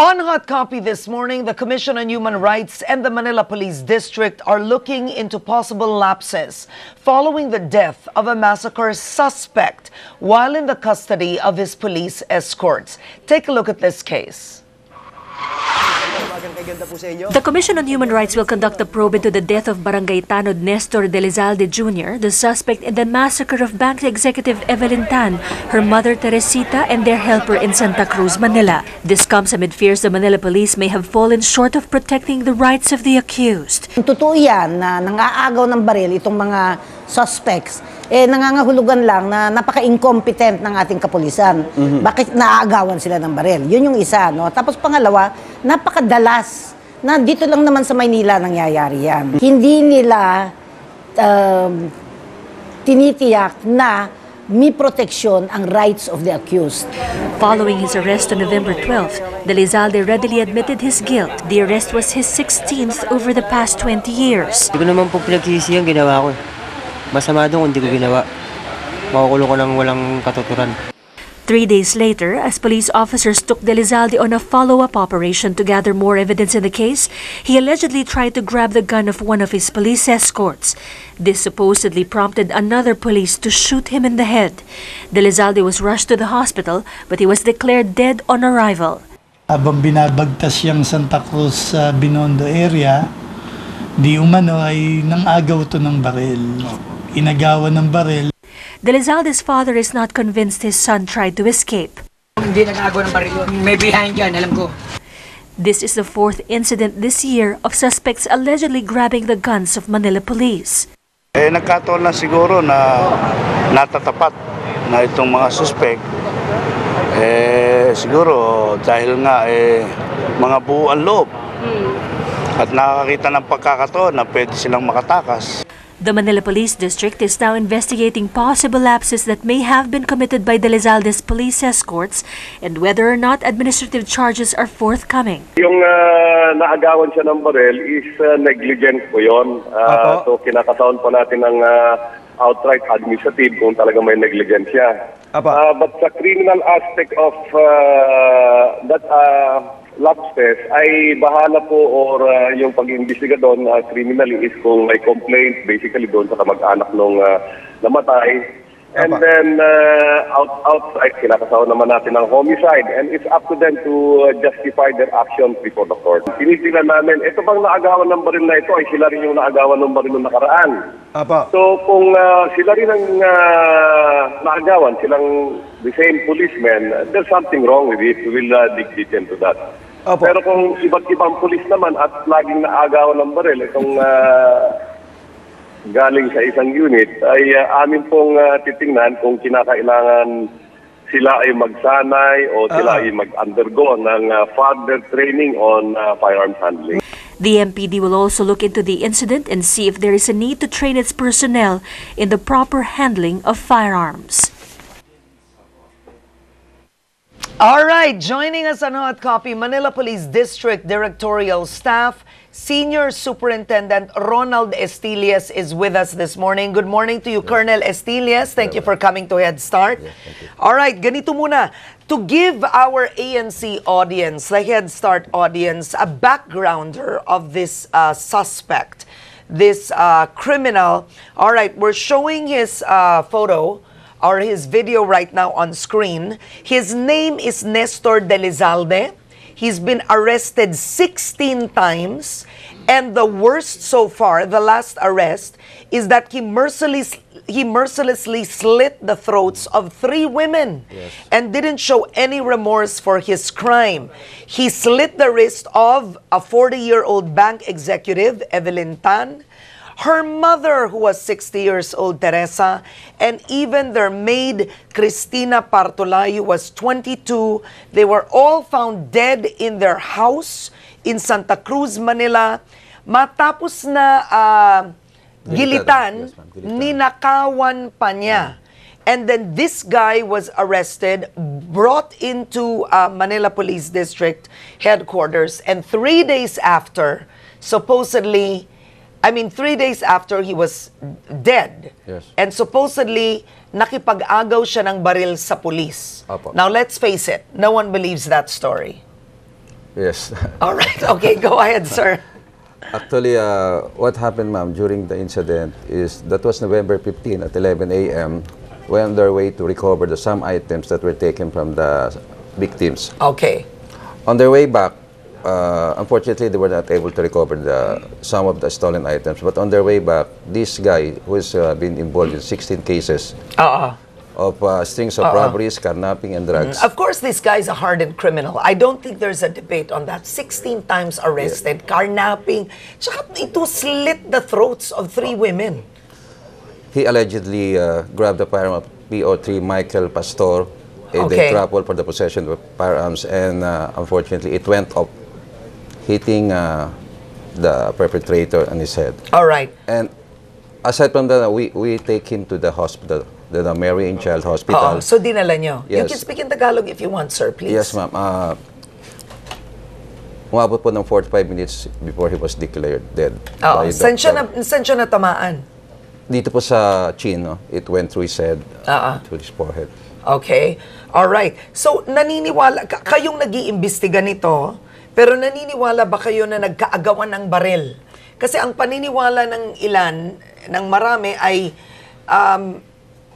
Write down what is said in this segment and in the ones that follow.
On Hot Copy this morning, the Commission on Human Rights and the Manila Police District are looking into possible lapses following the death of a massacre suspect while in the custody of his police escorts. Take a look at this case. The Commission on Human Rights will conduct a probe into the death of Barangay Tanod Nestor Delizalde Jr., the suspect in the massacre of bank executive Evelyn Tan, her mother Teresita, and their helper in Santa Cruz, Manila. This comes amid fears the Manila police may have fallen short of protecting the rights of the accused. Totoo yan na nangaagaw ng baril itong mga suspects, eh nangangahulugan lang na napaka-incompetent ng ating kapulisan. Bakit naaagawan sila ng baril? Yun yung isa, no? Tapos pangalawa, napakadalas na dito lang naman sa Maynila nangyayari yan. Hindi nila um, tinitiyak na may proteksyon ang rights of the accused. Following his arrest on November 12th, Delizalde readily admitted his guilt. The arrest was his 16th over the past 20 years. Hindi ko naman po pinagsisi yung ginawa ko. Masama doon kung hindi ko ginawa. Makukulong ko ng walang katuturan. Three days later, as police officers took Delizalde on a follow-up operation to gather more evidence in the case, he allegedly tried to grab the gun of one of his police escorts. This supposedly prompted another police to shoot him in the head. Delizalde was rushed to the hospital, but he was declared dead on arrival. Habang binabagtas yung Santa Cruz sa Binondo area, di umano ay nangagaw to ng baril. Inagawan ng baril. Delizalde's father is not convinced his son tried to escape. Hindi nag-agaw ng baril. May behind yan, alam ko. This is the fourth incident this year of suspects allegedly grabbing the guns of Manila police. Eh, nagkataon lang siguro na natatapat na itong mga suspect. Eh, siguro dahil nga eh, mga buuan loob. At nakakita ng pagkakataon na pwede silang makatakas. The Manila Police District is now investigating possible lapses that may have been committed by Delizalde's police escorts and whether or not administrative charges are forthcoming. Yung ah, naagawan siya ng barel is ah, negligence po yun. Ah, so kinakasaon po natin ng ah, outright administrative kung talaga may negligence siya. Ah, but sa criminal aspect of ah, that uh, lapses ay bahala po or ah, yung pag-iimbestiga doon ah, criminally is kung may complaint basically doon sa kamag-anak nung ah, namatay. And then uh, out, outside, kinakasawa naman natin ng homicide and it's up to them to uh, justify their actions before the court. Tinitingnan namin, ito bang naagawan ng baril na ito ay sila rin yung naagawan ng baril ng nakaraan. So kung uh, sila rin ang uh, naagawan, silang the same policemen, uh, there's something wrong with it. We will uh, dig deep into that. Pero kung iba't ibang pulis naman at laging naagawan ng baril, itong uh, galing sa isang unit ay uh, amin pong uh, titingnan kung kinakailangan sila ay magsanay o sila ay mag-undergo ng uh, further training on uh, firearms handling. The MPD will also look into the incident and see if there is a need to train its personnel in the proper handling of firearms. All right, joining us on Hot Copy, Manila Police District Directorial Staff, Senior Superintendent Ronald Estilias is with us this morning. Good morning to you, Colonel Estilias. Thank you for coming to Head Start. All right, ganito muna. To give our ANC audience, the Head Start audience, a backgrounder of this uh, suspect, this uh, criminal. All right, we're showing his uh, photo or his video right now on screen. His name is Nestor Delizalde. He's been arrested 16 times. And the worst so far, the last arrest, is that he mercilessly, he mercilessly slit the throats of three women and didn't show any remorse for his crime. He slit the wrist of a 40 year old bank executive, Evelyn Tan, her mother, who was 60 years old, Teresa, and even their maid, Cristina Partolay, who was 22, they were all found dead in their house in Santa Cruz, Manila. Matapos na ah, gilitan, ninakawan pa niya. And then this guy was arrested, brought into uh, Manila Police District headquarters, and three days after, supposedly, I mean, three days after he was dead. Yes. And supposedly, nakipag-agaw siya ng baril sa pulis. Apo. Now, let's face it, no one believes that story. Yes. All right. Okay, go ahead, sir. Actually, uh, what happened, ma'am, during the incident is that was November 15 at 11 a.m. Went on their way to recover the some items that were taken from the victims. Okay. On their way back, uh, unfortunately, they were not able to recover the some of the stolen items. But on their way back, this guy who has uh, been involved in 16 cases Oo. of uh, strings of robberies, carnapping, and drugs. Of course, this guy is a hardened criminal. I don't think there's a debate on that. 16 times arrested, carnapping, tsaka ito slit the throats of three women. He allegedly uh, grabbed the firearm of PO3 Michael Pastor. and Okay. They grappled for the possession of firearms, and uh, unfortunately, it went up, hitting uh, the perpetrator on his head. All right. And aside from that, we, we take him to the hospital, the, the Mary and Child Hospital. Oo. So dinala nyo. You Yes. can speak in Tagalog if you want, sir, please. Yes, ma'am. Uh, umabot po ng 45 minutes before he was declared dead. Oo. by Saan siya, na, saan siya natamaan? Dito po sa chin, no? it went through his head, Oo. to his forehead. Okay. All right. So, naniniwala, ka- kayong nag-iimbestiga nito, pero naniniwala ba kayo na nagkaagawan ng barel? Kasi ang paniniwala ng ilan, ng marami ay, um,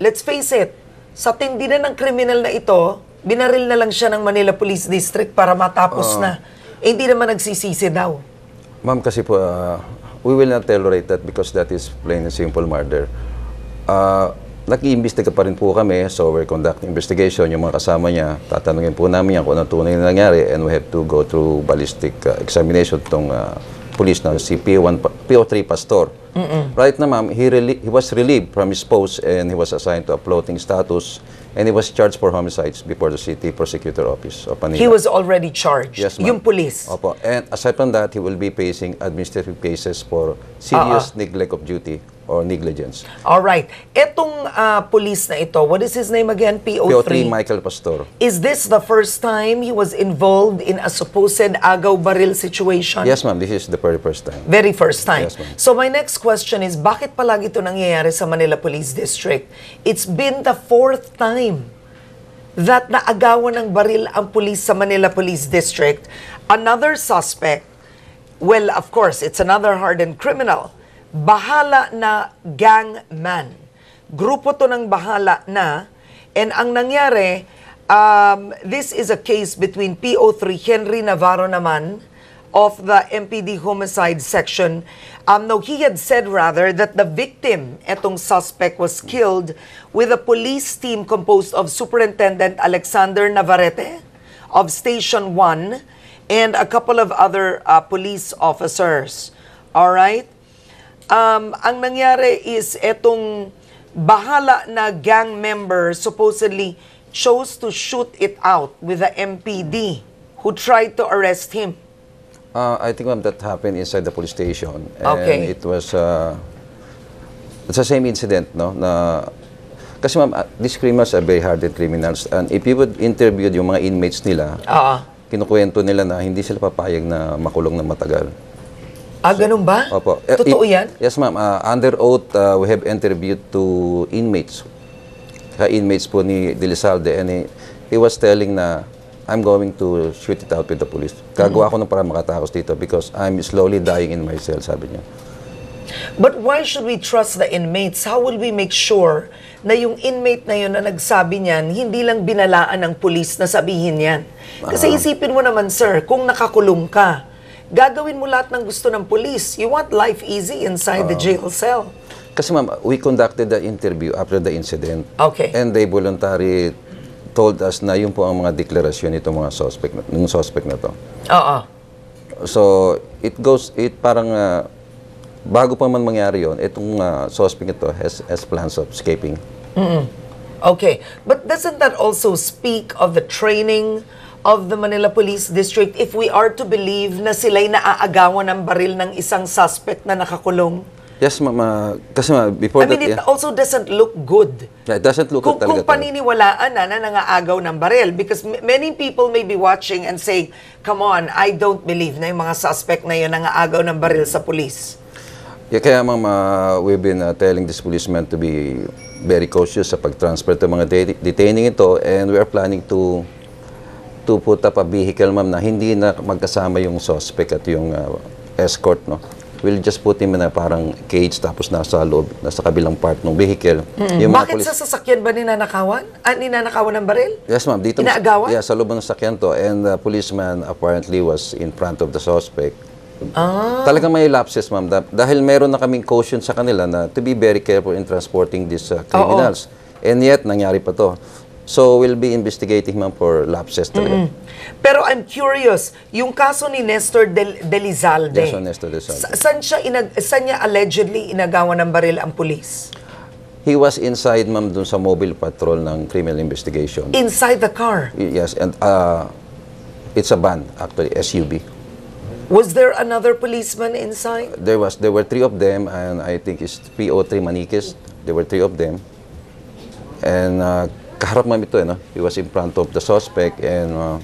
let's face it, sa tindi na ng kriminal na ito, binaril na lang siya ng Manila Police District para matapos na. Eh, hindi naman nagsisisi daw. Ma'am, kasi po, uh, we will not tolerate that because that is plain and simple murder. Uh, Nag-iimbestiga pa rin po kami, so we're conducting investigation. Yung mga kasama niya, tatanungin po namin yan kung ano tunay na nangyari and we have to go through ballistic uh, examination itong uh, police na si PO1, pa- PO3 Pastor. Right na ma'am, he, he was relieved from his post and he was assigned to a floating status and he was charged for homicides before the City Prosecutor Office of Manila. He was already charged. Yes, ma'am. Yung police. Opo. And aside from that, he will be facing administrative cases for serious Ah, neglect of duty or negligence. All right. Etong ah, police na ito, what is his name again? PO3? PO3 Michael Pastor. Is this the first time he was involved in a supposed agaw baril situation? Yes, ma'am. This is the very first time. Very first time. Yes, ma'am. so my next question is, bakit palagi ito nangyayari sa Manila Police District? It's been the fourth time that naagawan ng baril ang police sa Manila Police District. Another suspect, well, of course, it's another hardened criminal. Bahala na gangman. Grupo to ng bahala na. And ang nangyari, um, this is a case between PO3 Henry Navarro naman of the MPD homicide section. Um, no, he had said rather that the victim, etong suspect, was killed with a police team composed of Superintendent Alexander Navarrete of Station 1 and a couple of other uh, police officers. All right? Um, ang nangyari is etong bahala na gang member supposedly chose to shoot it out with the MPD who tried to arrest him. Uh, I think, ma'am, that happened inside the police station. And Okay. it was, uh, it's the same incident, no? Na, kasi ma'am, uh, these criminals are very hardened criminals. And if you would interview yung mga inmates nila, Ah, kinukwento nila na hindi sila papayag na makulong ng matagal. Ah ganun ba? Opo. Eh, Totoo yan? Yes, ma'am. Uh, under oath, uh, we have interviewed to inmates. Ka inmates po ni Dilisalde and he, he was telling na I'm going to shoot it out with the police. Gagawa ko ng para makatakas dito because I'm slowly dying in my cell, sabi niya. But why should we trust the inmates? How will we make sure na yung inmate na yun na nagsabi niyan, hindi lang binalaan ng pulis na sabihin yan? Kasi isipin mo naman, sir, kung nakakulong ka, gagawin mo lahat ng gusto ng pulis. You want life easy inside the jail cell. Kasi ma'am, we conducted the interview after the incident. Okay. And they voluntarily told us na yun po ang mga deklarasyon nitong mga suspect, ng suspect na to. Oo. So, it goes, it parang, uh, bago pa man mangyari yon itong uh, suspect ito has, has plans of escaping. Okay. But doesn't that also speak of the training of the Manila Police District if we are to believe na sila'y naaagawan ng baril ng isang suspect na nakakulong? Yes, ma'am. uh, kasi ma'am, before I mean, that, it yeah, also doesn't look good. Yeah, it doesn't look Kung, good talaga. kung paniniwalaan na na nangaagaw ng baril because many people may be watching and saying, come on, I don't believe na yung mga suspect na yun nangaagaw ng baril sa police. Yeah, kaya ma'am, uh, we've been uh, telling this policeman to be very cautious sa pag-transfer ng mga de- detaining ito and we are planning to put up a vehicle, ma'am, na hindi na magkasama yung suspect at yung uh, escort, no? We'll just put him in a parang cage tapos nasa loob, nasa kabilang part ng vehicle. Yung mga Bakit sa sasakyan ba ninanakawan? Ah, ninanakawan ng baril? Yes, ma'am. Dito, Inaagawan? Yeah, sa loob ng sakyan to. And the policeman apparently was in front of the suspect. Ah. Talagang may lapses, ma'am. Da- dahil meron na kaming caution sa kanila na to be very careful in transporting these uh, criminals. And yet, nangyari pa to. So, we'll be investigating, ma'am, for lapses talaga. Pero I'm curious, yung kaso ni Nestor Del, Delizalde. Yes, Nestor Delizalde. sa- saan siya inag, saan niya allegedly inagawan ng baril ang pulis? He was inside, ma'am, dun sa mobile patrol ng criminal investigation. Inside the car. yes, and uh, it's a van, actually, SUV. Was there another policeman inside? There was there were three of them and I think it's PO3 Maniquez. There were three of them. And uh, kaharap ma'am ito, eh, no? He was in front of the suspect and uh,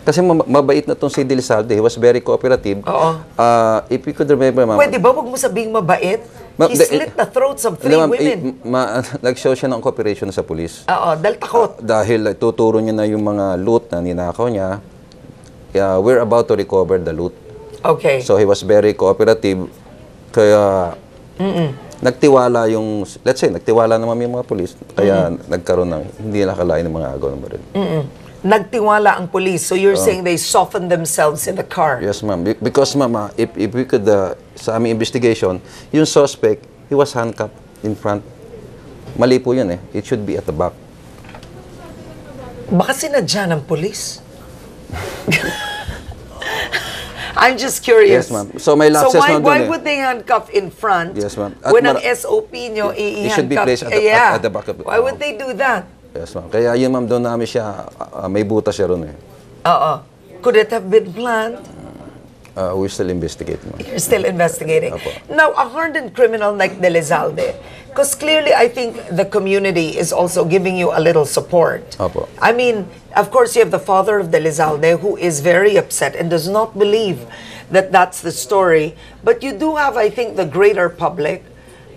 kasi ma- mabait na tong si Dilisalde. He was very cooperative. Oo. Uh, if you could remember, ma'am. Pwede ba wag mo sabing mabait? Ma'am, He the- slit the throats of three ma'am, eh, women. ma- nag-show siya ng cooperation sa police. Oo, dahil takot. Dahil uh, tuturo niya na yung mga loot na ninakaw niya. Yeah, we're about to recover the loot. Okay. So he was very cooperative. Kaya nagtiwala yung, let's say, nagtiwala naman yung mga polis. Kaya nagkaroon ng, hindi nakalain ng mga agaw ng baril. Nagtiwala ang police. So you're saying they softened themselves in the car. Yes, ma'am. Be- Because, ma'am, ah, if, if we could, uh, sa aming investigation, yung suspect, he was handcuffed in front. Mali po yun eh. It should be at the back. Baka sinadya ng police? I'm just curious. Yes, ma'am. So, may lapses, So why, why eh. would they handcuff in front? Yes, ma'am. At When ang SOP nyo, It should be i-handcuff? placed at the- yeah. at the back of the- Why would they do that? Yes, ma'am. Kaya yun, ma'am, doon namin siya, ah, may butas siya ron eh. Oo. Could it have been planned? Uh, we still investigating. ma'am. You're still investigating. Apo. Now, a hardened criminal like De Delizalde, because clearly I think the community is also giving you a little support. Apo. I mean, of course, you have the father of De Delizalde who is very upset and does not believe that that's the story. But you do have, I think, the greater public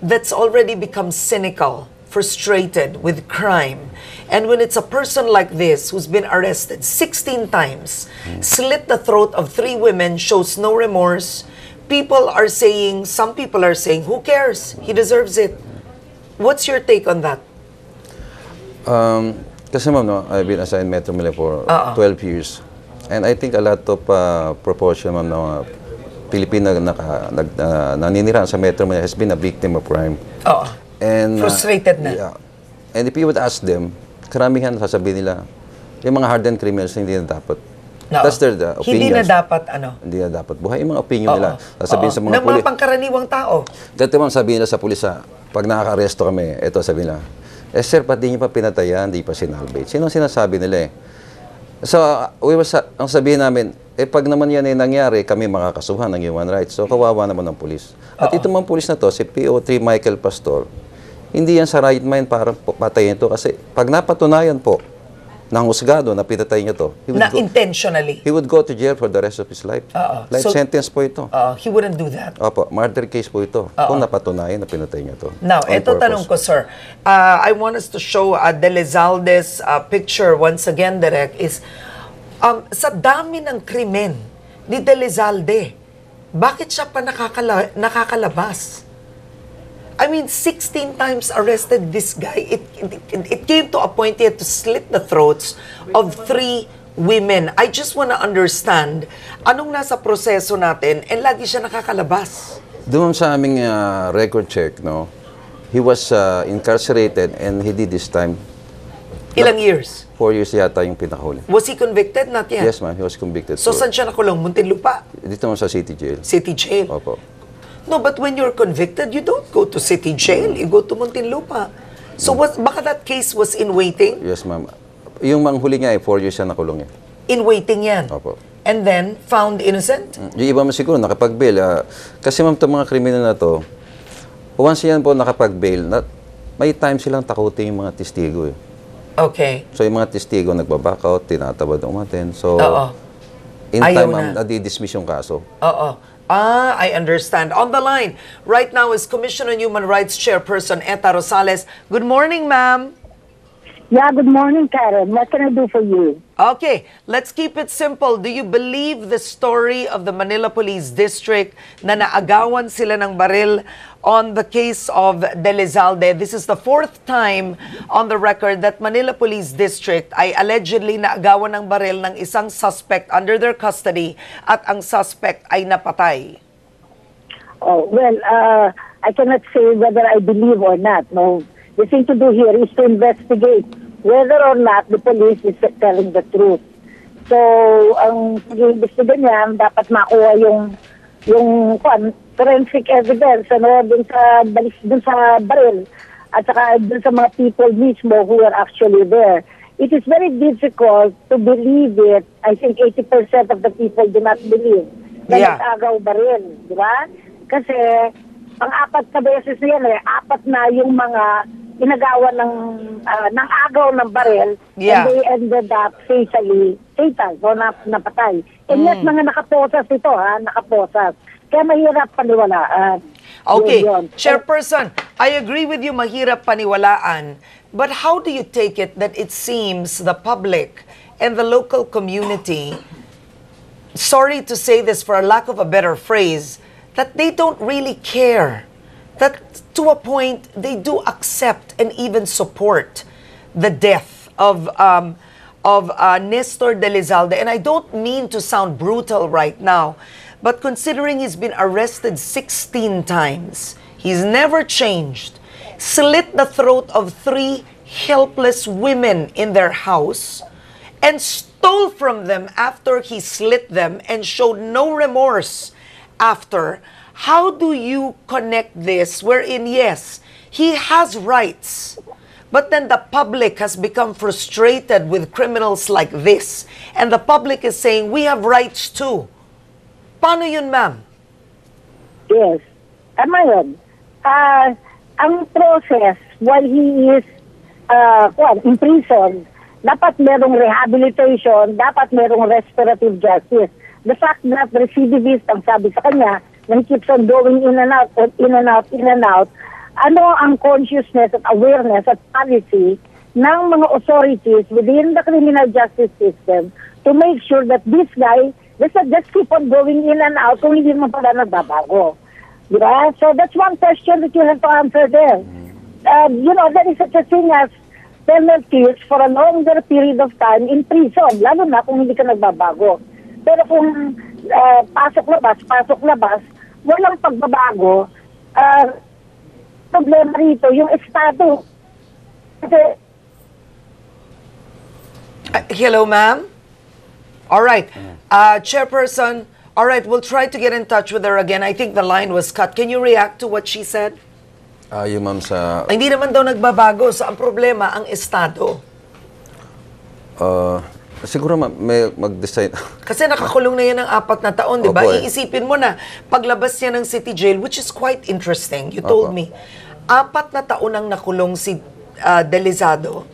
that's already become cynical, frustrated with crime. And when it's a person like this who's been arrested 16 times, slit the throat of three women, shows no remorse, people are saying, some people are saying, who cares? He deserves it. What's your take on that? Um, kasi ma'am, no, I've been assigned Metro Manila for 12 years. And I think a lot of uh, proportion ma'am, mga Pilipino na nag, uh, naninirahan sa Metro Manila has been a victim of crime. Oo. And, uh, Frustrated na. Yeah. And if you would ask them, karamihan sasabihin nila, yung mga hardened criminals hindi na dapat. Oo. That's their the Hindi na opinions. dapat ano. Hindi na dapat buhay. Yung mga opinion Oo. nila. Sasabihin Oo. sa mga Ng mga pangkaraniwang tao. Dati ma'am, sabihin nila sa pulis, ah, pag nakaka-aresto kami, eto sabihin nila, eh sir, ba't di niyo pa pinatayan, di pa sinalvage? Sino sinasabi nila eh? So, uh, we was, ang sabihin namin, eh pag naman yan ay nangyari, kami makakasuhan ng human rights. So, kawawa naman ng pulis. At ito mang pulis na to, si PO3 Michael Pastor, hindi yan sa right mind para patayin to kasi pag napatunayan po ng husgado na pinatay niya to, he would, Na go, intentionally. he would go to jail for the rest of his life. Oo. Life So- sentence po ito. Uh, he wouldn't do that. Opo, murder case po ito. Kung napatunayan na pinatay niya to. Now, ito purpose. tanong ko, sir. Uh, I want us to show uh, Delizalde's uh, picture once again, Direk, is um, sa dami ng krimen ni Delizalde, bakit siya pa nakakala- nakakalabas? I mean, 16 times arrested this guy. It, it, it came to a point he had to slit the throats of three women. I just want to understand anong nasa proseso natin and lagi siya nakakalabas. Doon sa aming uh, record check, no, he was uh, incarcerated and he did this time. Ilang years? Four years yata yung pinakahuli. Was he convicted? Not yet. Yes, ma'am. He was convicted. So, for- saan siya nakulong? Muntinlupa? Dito naman sa city jail. City jail? Opo. No, but when you're convicted, you don't go to city jail. You go to Muntinlupa. So, what, baka that case was in waiting? Yes, ma'am. Yung manghuli niya ay four years siya nakulong eh. In waiting yan. Opo. And then, found innocent? Yung iba mo siguro nakapag-bail. ah, kasi ma'am, itong mga kriminal na to, once yan po nakapag-bail, na, may time silang takutin yung mga testigo eh. Okay. So yung mga testigo nagbaback out, tinatabad ng umaten. So, Oo. in Ayaw time, na. ma'am, nadi-dismiss yung kaso. Oo. Ah, I understand. On the line right now is Commission on Human Rights Chairperson Eta Rosales. Good morning, ma'am. Yeah, good morning, Karen. What can I do for you? Okay, let's keep it simple. Do you believe the story of the Manila Police District na naagawan sila ng baril on the case of Delizalde? This is the fourth time on the record that Manila Police District ay allegedly naagawan ng baril ng isang suspect under their custody at ang suspect ay napatay. Oh, well, uh, I cannot say whether I believe or not. No, the thing to do here is to investigate whether or not the police is telling the truth. So, ang pag-iimbestiga niyan, dapat makuha yung yung kwan, forensic evidence ano dun sa balis dun sa baril at saka dun sa mga people mismo who are actually there. It is very difficult to believe it. I think 80% of the people do not believe na Yeah. nag-agaw baril, di ba? Kasi pang-apat na beses na yan eh, apat na yung mga inagawan ng ah, ng agaw ng baril Yeah. and they ended up fatally fatal o na, napatay. And yes, mga nakaposas ito ha, nakaposas. Kaya mahirap paniwalaan. Okay, Yun, yun. Chairperson, I agree with you, mahirap paniwalaan. But how do you take it that it seems the public and the local community, sorry to say this for a lack of a better phrase, that they don't really care. That to a point, they do accept and even support the death of um, of uh, Nestor de Lizalde. And I don't mean to sound brutal right now, but considering he's been arrested 16 times, he's never changed, slit the throat of three helpless women in their house, and stole from them after he slit them and showed no remorse after. How do you connect this wherein, yes, he has rights, but then the public has become frustrated with criminals like this, and the public is saying, we have rights too. Paano yun, ma'am? Yes. Tama yun. Ah, ang process, while he is uh, in prison, dapat merong rehabilitation, dapat merong restorative justice. The fact that recidivist, ang sabi sa kanya, he keeps on going in and out, in and out, in and out, ano ang consciousness at awareness at policy ng mga authorities within the criminal justice system to make sure that this guy just, just keep on going in and out kung hindi naman pala nagbabago. Di ba? So that's one question that you have to answer there. Uh, you know, there is such a thing as penalties for a longer period of time in prison, lalo na kung hindi ka nagbabago. Pero kung uh, pasok-labas, pasok-labas, walang pagbabago, uh, problema rito, yung estado. Kasi Uh, hello, ma'am? All right. Uh, Chairperson, all right, we'll try to get in touch with her again. I think the line was cut. Can you react to what she said? Ah, yung ma'am sa... Ay, Hindi naman daw nagbabago. Sa ang problema, ang Estado. ah, siguro may mag-decide. Kasi nakakulong na yan ng apat na taon, di ba? Opo, eh. Iisipin mo na, paglabas niya ng city jail, which is quite interesting, you told Opo. me, apat na taon ang nakulong si uh, Delizado.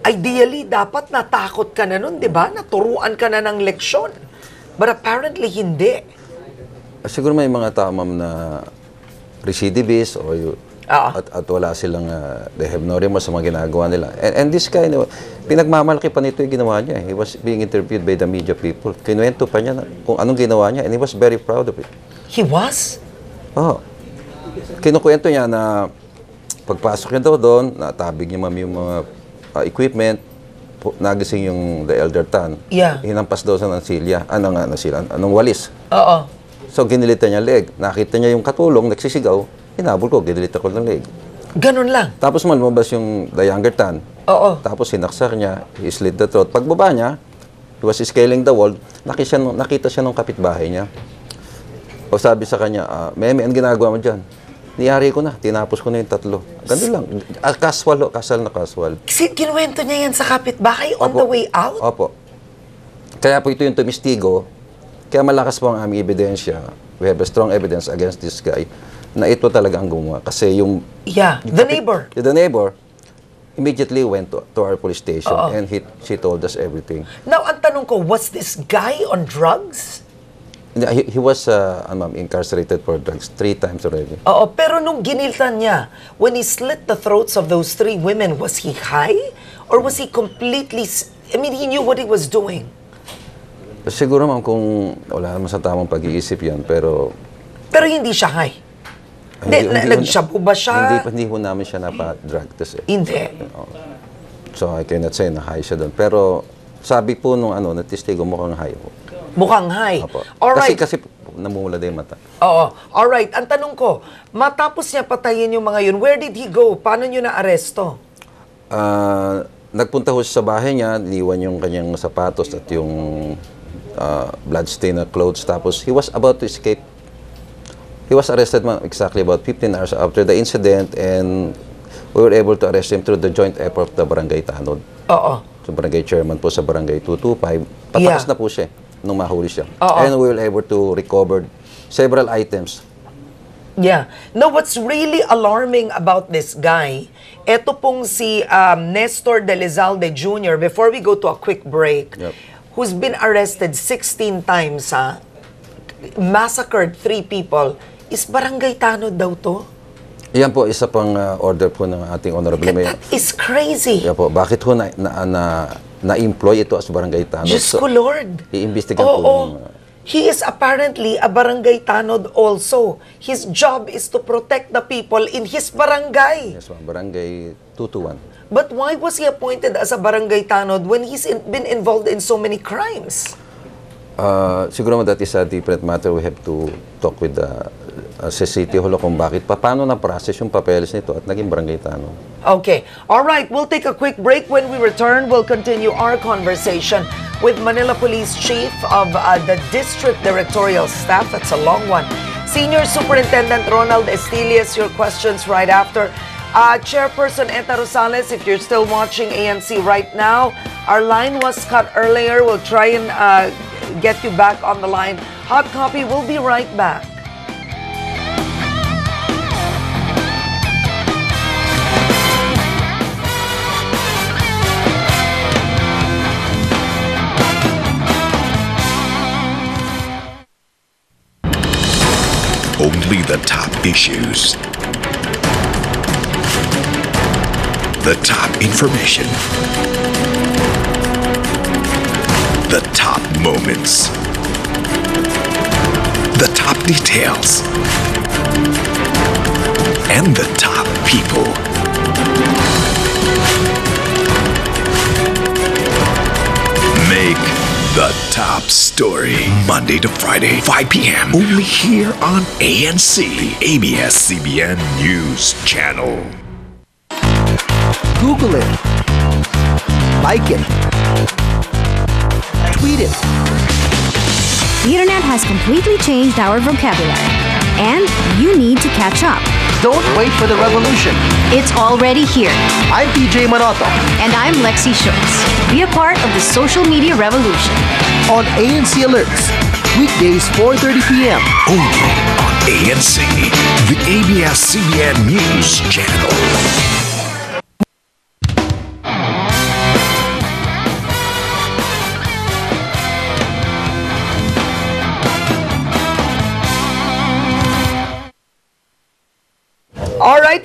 Ideally, dapat natakot ka na nun, di ba? Naturuan ka na ng leksyon. But apparently, hindi. siguro may mga tao ma'am na recidivist o Oo. at, at wala silang, ah, they have no remorse sa mga ginagawa nila. And, and this guy, pinagmamalaki pa nito yung ginawa niya. eh. He was being interviewed by the media people. Kinuwento pa niya na, kung anong ginawa niya and he was very proud of it. He was? Oo. Kinukwento niya na pagpasok niya daw doon, natabig niya ma'am yung mga ah, equipment, nagising yung the elder Tan. Yeah. Hinampas daw sa ng silya, anong, ano sila, anong walis. Oo. So ginilitan niya leg. Nakita niya yung katulong, nagsisigaw, hinabol ko, ginilitan ko ng leg. Ganun lang. Tapos man lumabas yung the younger Tan. Oo. Tapos sinaksak niya, he slit the throat. Pagbaba niya, he was scaling the wall, nakita siya, nung- nakita siya nung kapitbahay niya. O sabi sa kanya, ah, Meme, ang ginagawa mo dyan? Niyari ko na, tinapos ko na yung tatlo. Ganun lang. Ah, casual, oh, kasal na casual. Kasi kinuwento niya yan sa kapitbahay on the way out? Opo. Kaya po ito yung tumistigo. Kaya malakas po ang aming ebidensya. We have a strong evidence against this guy na ito talaga ang gumawa. Kasi yung Yeah, the neighbor. the neighbor immediately went to, to our police station Oo. and he, she told us everything. Now, ang tanong ko, was this guy on drugs? He, he was uh, ma'am, incarcerated for drugs three times already. Oo, pero nung giniltan niya, when he slit the throats of those three women, was he high? Or was he completely, I mean, he knew what he was doing. Siguro ma'am kung wala naman sa tamang pag-iisip yan, pero... Pero hindi siya high. Hindi, na- ho- nagshabu ba siya? Hindi, hindi ho namin siya napa-drug test eh. Hindi. So I cannot say na high siya doon. Pero sabi po nung ano, natistigo mukhang high ho. Mukhang high. Opo. Alright. Kasi, kasi namumula din yung mata. Oo. Alright. Ang tanong ko, matapos niya patayin yung mga yun, where did he go? Paano niyo na-aresto? Ah, nagpunta ho siya sa bahay niya, iniwan yung kanyang sapatos at yung ah, bloodstained na clothes. Tapos he was about to escape. He was arrested exactly about 15 hours after the incident and we were able to arrest him through the joint effort of the Barangay Tanod. Oo. So barangay chairman po sa barangay 225. Patakas Yeah. na po siya nung mahuli siya. Oo. And we were able to recover several items. Yeah. No, what's really alarming about this guy, eto pong si um, Nestor De Lizalde Jr., before we go to a quick break, Yep. who's been arrested 16 times, ha? massacred three people, is barangay tanod daw to? Yan po, isa pang uh, order po ng ating honorable mayor. That is crazy. Yan po, bakit ho na, na, na, na-employ ito as barangay tanod? Diyos ko, Lord. iimbestigan Oo. po ng, uh, He is apparently a barangay tanod also. His job is to protect the people in his barangay. yes, ma'am, barangay 221. But why was he appointed as a barangay tanod when he's in- been involved in so many crimes? Uh, siguro mo that is a different matter. We have to talk with the uh, sa City Hall kung bakit, pa, paano na-process yung papeles nito at naging barangay tanod. Okay. All right. We'll take a quick break. When we return, we'll continue our conversation with Manila Police Chief of uh, the District Directorial Staff. That's a long one. Senior Superintendent Ronald Estilias, your questions right after. Uh, Chairperson Eta Rosales, if you're still watching ANC right now, our line was cut earlier. We'll try and uh, get you back on the line. Hot copy. We'll be right back. Only the top issues. The top information. The top moments. The top details. And the top people. Make the top story. Monday to Friday, 5 p.m. Only here on ANC, the ABS CBN News Channel. Google it. Like it. Tweet it. The internet has completely changed our vocabulary, and you need to catch up. Don't wait for the revolution. It's already here. I'm PJ Manoto. And I'm Lexi Schultz. Be a part of the social media revolution. On ANC Alerts. Weekdays 4.30 p.m. Only on ANC, the ABS CBN News Channel.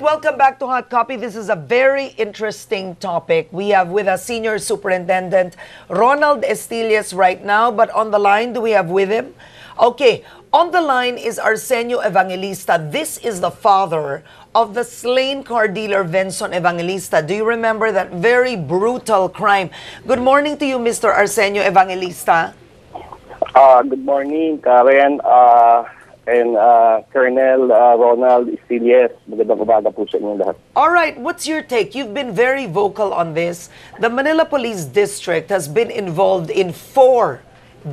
Welcome back to Hot Copy. This is a very interesting topic. We have with us Senior Superintendent Ronald Estilias right now, but on the line, do we have with him? Okay, on the line is Arsenio Evangelista. This is the father of the slain car dealer Venson Evangelista. Do you remember that very brutal crime? Good morning to you, Mr. Arsenio Evangelista. Ah, good morning, Karen ah, and ah, Colonel ah, Ronald Istilies. Magandang umaga po sa inyong lahat. All right, what's your take? You've been very vocal on this. The Manila Police District has been involved in four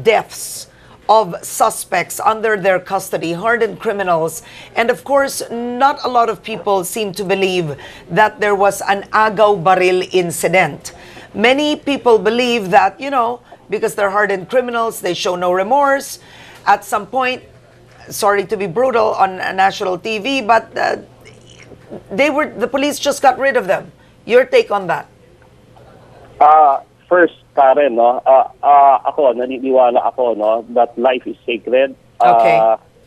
deaths of suspects under their custody, hardened criminals. And of course, not a lot of people seem to believe that there was an agaw baril incident. Many people believe that, you know, because they're hardened criminals, they show no remorse. At some point, sorry to be brutal on uh, national TV, but uh, they were the police just got rid of them. Your take on that? Ah, first, Karen, no, ah, ah, ako, naniniwala ako no, that life is sacred. Okay.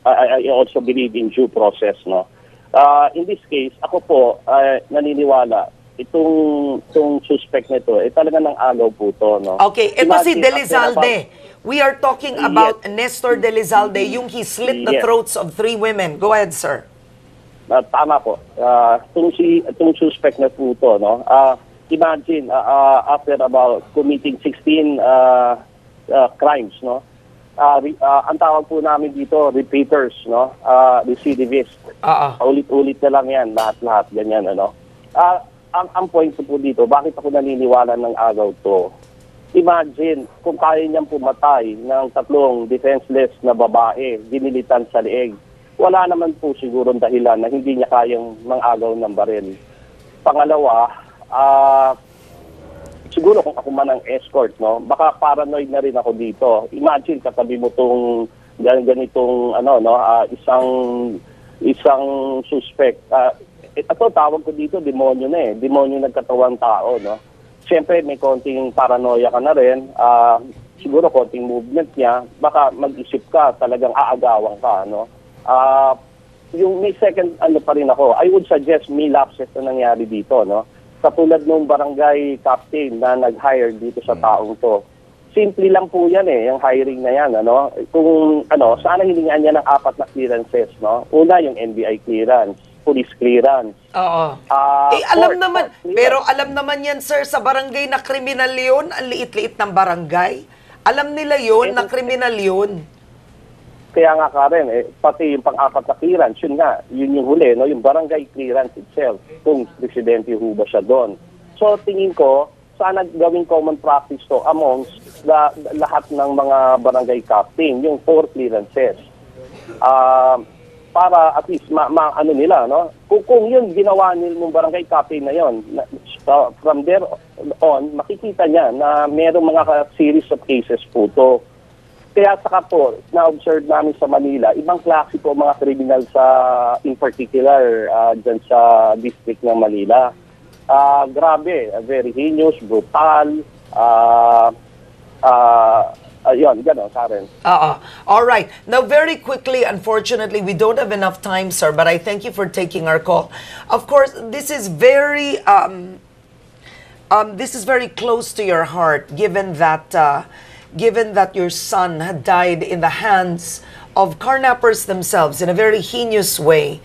I, I also believe in due process. No? Ah, in this case, ako po, ah, naniniwala itong, itong suspect nito, eh talaga ng agaw po to, no? Okay, ito si Delizalde. after We are talking Yes. about Nestor Delizalde, yung he slit the Yes. throats of three women. Go ahead, sir. Ah, tama po. Ah, itong si itong suspect na po to, no. Ah, imagine ah, ah, after about committing 16 ah, ah, crimes, no. Ah, re- ah, ang tawag po namin dito repeaters, no. Ah, recidivist. Oo. Ulit-ulit na lang 'yan, lahat-lahat ganyan ano. Ah, ang ang point po dito, bakit ako naniniwala ng agaw to? Imagine kung kaya niyang pumatay ng tatlong defenseless na babae, dinilitan sa leeg. Wala naman po siguro dahilan na hindi niya kayang mangagaw ng baril. Pangalawa, ah siguro kung ako man ang escort, no, baka paranoid na rin ako dito. Imagine katabi mo tong gan- ganitong ano no, ah, isang isang suspect. Ah, ito tawag ko dito demonyo na eh, demonyo nagkatawang tao, no. Siyempre may konting paranoia ka na rin. Ah, siguro konting movement niya, baka mag-isip ka, talagang aagawan ka, no. Ah, yung may second ano pa rin ako, I would suggest may lapses na nangyari dito, no? Katulad nung barangay captain na nag-hire dito sa taong to. Simple lang po yan eh, yung hiring na yan, ano? Kung, ano, sana hiningan niya ng apat na clearances, no? Una, yung NBI clearance, police clearance. Oo. Ah, eh, alam court- naman, court pero alam naman yan, sir, sa barangay na kriminal yun, ang liit-liit ng barangay. Alam nila yun, na kriminal yun. Kaya nga Karen, eh, pati yung pang-apat na clearance, yun nga, yun yung huli, no? yung barangay clearance itself, kung presidente ho ba siya doon. So tingin ko, sana gawing common practice to amongst la- lahat ng mga barangay captain, yung four clearances. Ah, para at least ma, ma- ano nila, no? Kung, kung yun ginawa nila ng barangay captain na yon, uh, from there on, makikita niya na merong mga series of cases po to. Kaya saka po, na-observe namin sa Manila, ibang klase po mga criminal sa, in particular, uh, dyan sa district ng Manila. Ah, grabe, very heinous, brutal, ah, ah, ayun, gano'n, Karen. Oo. All right. Now, very quickly, unfortunately, we don't have enough time, sir, but I thank you for taking our call. Of course, this is very, um, um, this is very close to your heart, given that, uh, given that your son had died in the hands of carnappers themselves in a very heinous way.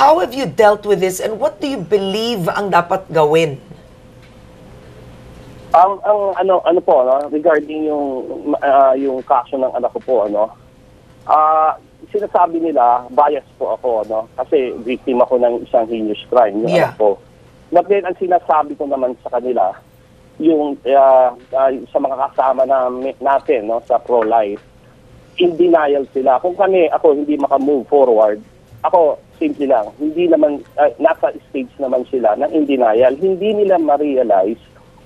How have you dealt with this, and what do you believe ang dapat gawin? Ang ang ano ano po no regarding yung ah, yung kaso ng anak ko po ano ah sinasabi nila bias po ako no kasi victim ako ng isang heinous crime yung Yeah. anak ko. Then ang sinasabi ko naman sa kanila yung ah, ah, sa mga kasama na natin no sa pro life in denial sila. Kung kami ako hindi maka-move forward, ako simple lang, hindi naman ah, nasa stage naman sila ng in denial. Hindi nila ma-realize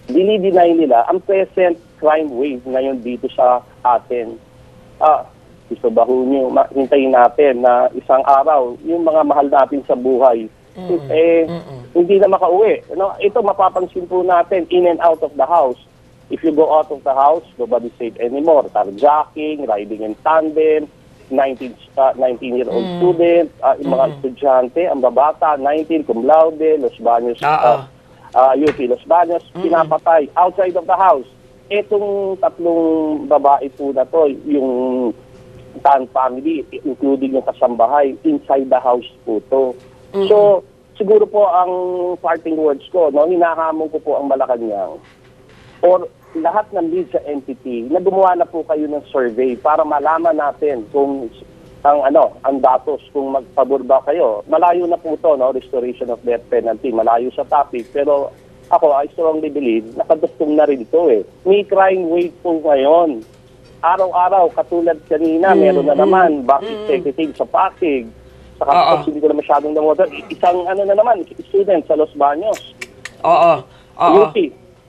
dinideny nila ang present crime wave ngayon dito sa atin. Ah, gusto ba ho nyo, hintayin natin na isang araw, yung mga mahal natin sa buhay, eh, hindi na makauwi. No? Ito, mapapansin po natin, in and out of the house. If you go out of the house, nobody's safe anymore. Carjacking, riding in tandem, 19, uh, 19-year-old Mm. student, uh, yung mga Mm-mm. estudyante, ang babata, 19, cum laude, Los Baños, uh, uh, UP Los Baños, pinapatay outside of the house. Itong tatlong babae po na to, yung Tan family, including yung kasambahay, inside the house po to. So, siguro po ang parting words ko, no, hinahamon ko po ang Malacanang or lahat ng lead sa entity na gumawa na po kayo ng survey para malaman natin kung ang ano, ang datos kung magpabor ba kayo. Malayo na po to, no, restoration of death penalty, malayo sa topic, pero ako, I strongly believe, nakadustong na rin ito eh. May crime wave po ngayon. Araw-araw, katulad kanina, Mm, meron na mm, naman, back mm. executive sa Pasig. Sa Oo. Kapag hindi ko na masyadong namotor. Isang ano na naman, student sa Los Baños. Oo. Oo. UP.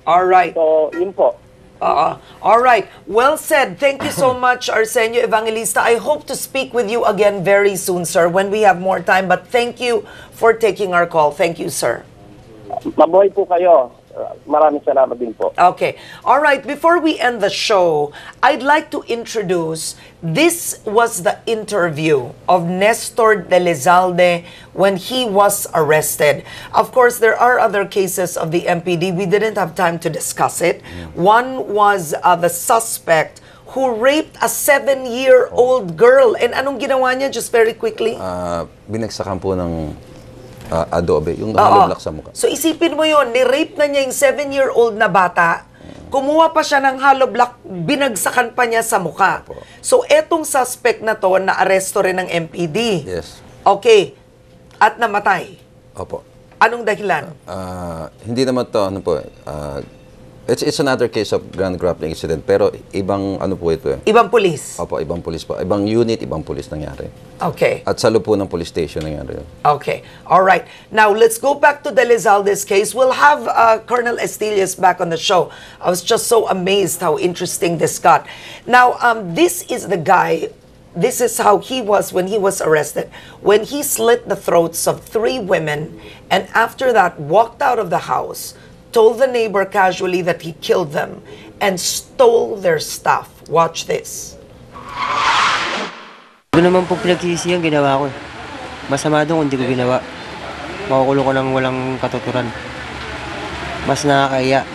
All right. So, yun po. Oo. All right. Well said. Thank you so much, Arsenio Evangelista. I hope to speak with you again very soon, sir, when we have more time. But thank you for taking our call. Thank you, sir. Mabuhay po kayo. Uh, maraming salamat din po. Okay. All right. Before we end the show, I'd like to introduce this was the interview of Nestor de Lizalde when he was arrested. Of course, there are other cases of the MPD. We didn't have time to discuss it. One was uh, the suspect who raped a seven-year-old girl. And anong ginawa niya? Just very quickly. Ah, binagsakan po ng ah, adobe, yung block sa mukha. So isipin mo yon, ni-rape na niya yung 7-year-old na bata, kumuha pa siya ng hollow block, binagsakan pa niya sa mukha. So etong suspect na to, na-aresto rin ng MPD. Yes. Okay. At namatay. Opo. Anong dahilan? Ah, hindi naman to ano po, ah, it's it's another case of grand grappling incident pero ibang ano po ito eh. Ibang pulis. Opo, ibang pulis po. Ibang unit, ibang pulis nangyari. Okay. At sa loob po ng police station nangyari yun. Okay. All right. Now, let's go back to the Lizalde's case. We'll have uh, Colonel Estilias back on the show. I was just so amazed how interesting this got. Now, um, this is the guy, this is how he was when he was arrested. When he slit the throats of three women and after that walked out of the house, told the neighbor casually that he killed them and stole their stuff. Watch this. Doon naman po pinagsisi yung ginawa ko eh. Masama doon kung hindi ko ginawa. Makukulong ko ng walang katuturan. Mas nakakaya.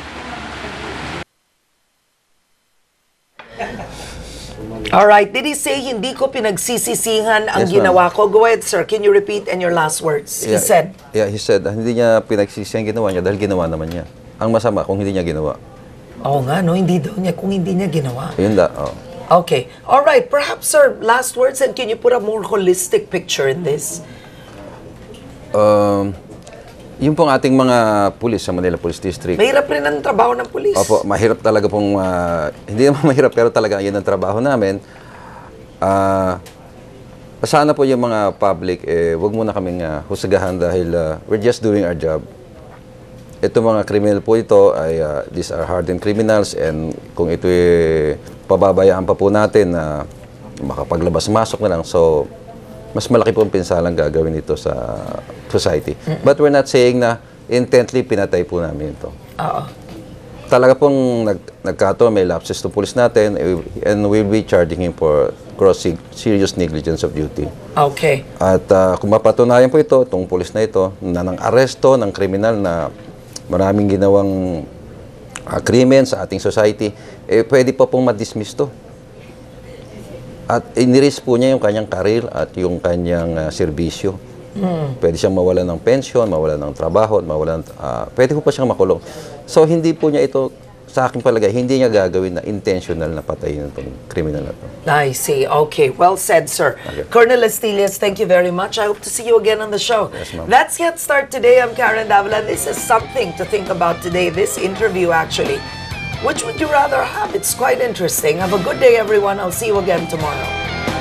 All right. Did he say hindi ko pinagsisisihan ang Yes, ginawa ko? Go ahead, sir. Can you repeat in your last words? He said, Yeah, he said, hindi niya pinagsisihan ginawa niya dahil ginawa naman niya. Ang masama kung hindi niya ginawa. Oo nga, no? Hindi daw niya kung hindi niya ginawa. Yun da, oh. Okay. All right. Perhaps, sir, last words and can you put a more holistic picture in this? Um, yung pong ating mga pulis sa Manila Police District. Mahirap rin ang trabaho ng pulis. Opo, mahirap talaga pong, ah, hindi naman mahirap pero talaga yun ang trabaho namin. Ah, sana po yung mga public, eh, wag muna kaming ah, husgahan dahil ah, we're just doing our job. Ito mga criminal po ito ay ah, these are hardened criminals and kung ito eh, pababayaan pa po natin na makapaglabas-masok na lang. So, mas malaki po ang pinsalang gagawin nito sa society. But we're not saying na intently pinatay po namin ito. Oo. Talaga pong nag, nagkataon, may lapses to police natin eh, and we'll be charging him for gross sig- serious negligence of duty. Okay. At ah, kung mapatunayan po ito, itong pulis na ito, na ng aresto ng kriminal na maraming ginawang ah, krimen sa ating society, eh pwede pa pong ma-dismiss to. At iniris po niya yung kanyang karir at yung kanyang ah, serbisyo. Mm. Pwede siyang mawalan ng pension, mawalan ng trabaho, at mawalan, ah, pwede po pa siyang makulong. So hindi po niya ito, sa akin palagay, hindi niya gagawin na intentional na patayin itong kriminal na to. I see. Okay. Well said, sir. Colonel Estilias, thank you very much. I hope to see you again on the show. Yes. That's Get Start today. I'm Karen Davila. This is something to think about today, this interview actually. Which would you rather have? It's quite interesting. Have a good day, everyone. I'll see you again tomorrow.